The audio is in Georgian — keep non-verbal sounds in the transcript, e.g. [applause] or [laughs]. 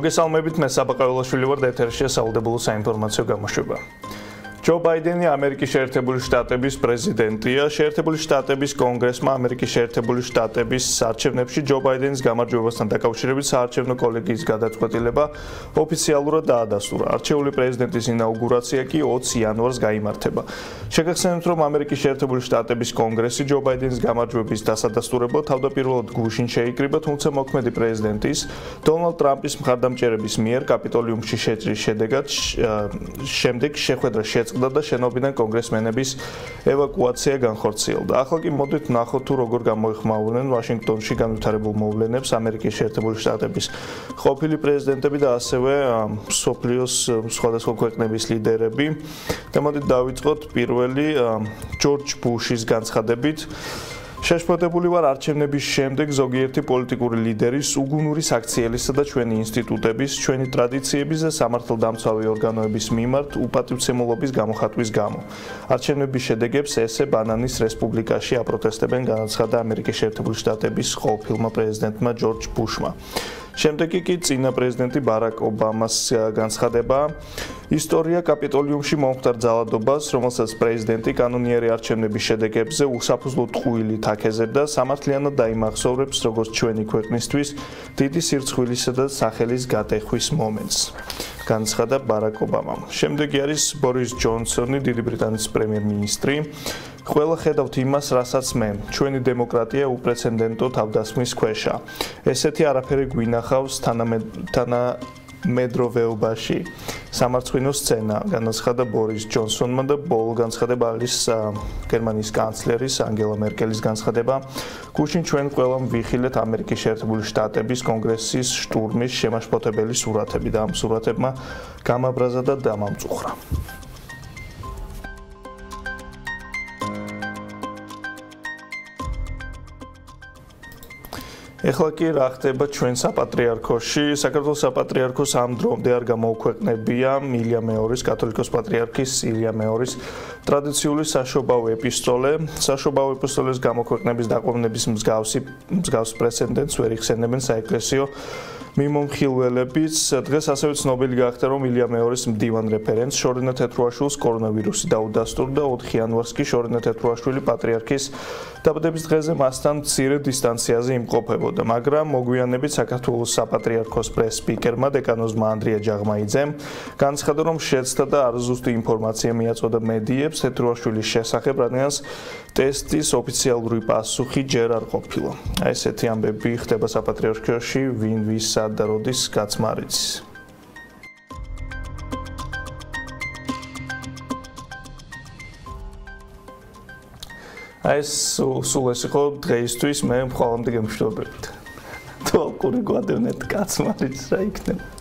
მოგესალმებით მე საბაყაველაშვილი ვარ და ეთერში საუდებულო საინფორმაციო გამოშვება. ჯო ბაიდენი ამერიკის შეერთებული შტატების პრეზიდენტია. შეერთებული შტატების კონგრესმა ამერიკის შეერთებული შტატების არჩევნებში ჯო ბაიდენის გამარჯვებასთან დაკავშირებით საარჩევნო კოლეგიის გადაწყვეტილება ოფიციალურად დაადასტურა. არჩეული პრეზიდენტის ინაუგურაცია კი 20 იანვარს გამართება. შეგახსენებთ, რომ ამერიკის შეერთებული შტატების კონგრესი ჯო ბაიდენის გამარჯვების დასადასტურებლად თავდაპირველად გუშინ შეიკრიბა, თუმცა მოქმედი პრეზიდენტის დონალდ ტრამპის მხარდამჭერების მიერ კაპიტოლიუმში შეჭრის შედეგად შემდეგ შეხვედრა შეწყდა დაიწყდა და შენობიდან კონგრესმენების ევაკუაცია განხორციელდა. ახლა კი მოდით ნახოთ თუ როგორ გამოიხმაურნენ ვაშინგტონში განვითარებულ მოვლენებს ამერიკის შეერთებული შტატების ყოფილი პრეზიდენტები და ასევე სოფლიოს სხვადასხვა ქვეყნების ლიდერები. და მოდით დავიწყოთ პირველი ჯორჯ ბუშის განცხადებით. შეშფოთებული ვარ არჩევნების შემდეგ ზოგიერთი პოლიტიკური ლიდერის უგუნური საქციელისა და ჩვენი ინსტიტუტების, ჩვენი ტრადიციების და სამართალდამცავი ორგანოების მიმართ უპატივცემულობის გამოხატვის გამო. არჩევნების შედეგებს ესე ბანანის რესპუბლიკაში აპროტესტებენ განაცხადა ამერიკის შეერთებული შტატების ყოფილმა პრეზიდენტმა ჯორჯ ბუშმა. შემდეგი კი წინა პრეზიდენტი ბარაკ ობამას განცხადება ისტორია კაპიტოლიუმში მომხდარ ძალადობას, რომელსაც პრეზიდენტი კანონიერი არჩევნების შედეგებზე უსაფუძვლო ტყუილი თაქეზებდა, სამართლიანად დაიმახსოვრებს როგორც ჩვენი ქვეყნისთვის დიდი სირცხვილისა და სახელის გატეხვის მომენტს. განცხადა ბარაკ ობამამ. შემდეგი არის ბორის ჯონსონი, დიდი ბრიტანეთის პრემიერ-მინისტრი. ყველა ხედავთ იმას, რასაც მე. ჩვენი დემოკრატია უპრეცედენტო თავდასხმის ქვეშა. ესეთი არაფერი გვინახავს თანამედროვე სამარცხინო სცენა განაცხადა ბორის ჯონსონმა და ბოლო განცხადება არის გერმანიის კანცლერის ანგელა მერკელის განცხადება. გუშინ ჩვენ ყველამ ვიხილეთ ამერიკის შეერთებული შტატების კონგრესის შტურმის შემაშფოთებელი სურათები და ამ სურათებმა გამაბრაზა და დამამწუხრა ეხლა კი რა ხდება ჩვენ საპატრიარქოში? საქართველოს საპატრიარქოს ამ დრომდე არ გამოუქვეყნებია მილია მეორის კათოლიკოს პატრიარქის სილია მეორის ტრადიციული საშობაო ეპისტოლე. საშობაო ეპისტოლეს გამოქვეყნების დაყოვნების მსგავსი მსგავს პრეცედენტს ვერ იხსენებენ საეკლესიო მიმომხილველებიც დღეს ასევე ცნობილი გახდა რომ ილია მეორის მდივან რეფერენს შორინა თეთრუაშვილს კორონავირუსი დაუდასტურდა 4 იანვარს კი შორინა თეთრუაშვილი პატრიარქის დაბადების დღეზე მასთან მცირე დისტანციაზე იმყოფებოდა მაგრამ მოგვიანებით საქართველოს საპატრიარქოს პრეს-სპიკერმა დეკანოზმა ანდრია ჯაღმაიძემ განცხადა რომ შეცდა და არზუსტი ინფორმაცია მიაწოდა მედიებს თეთრუაშვილის შესახებ რადგანაც ტესტის ოფიციალური პასუხი ჯერ არ ყოფილა. აი ესეთი ამბები ხდება საპატრიარქოში ვინ ვის სად და როდის გაცმარიც აი სულ ეს იყო დღეისთვის მე მხოლოდ გემშვიდობებით [laughs] თვალყური გვადევნეთ კაცმარიც რა იქნება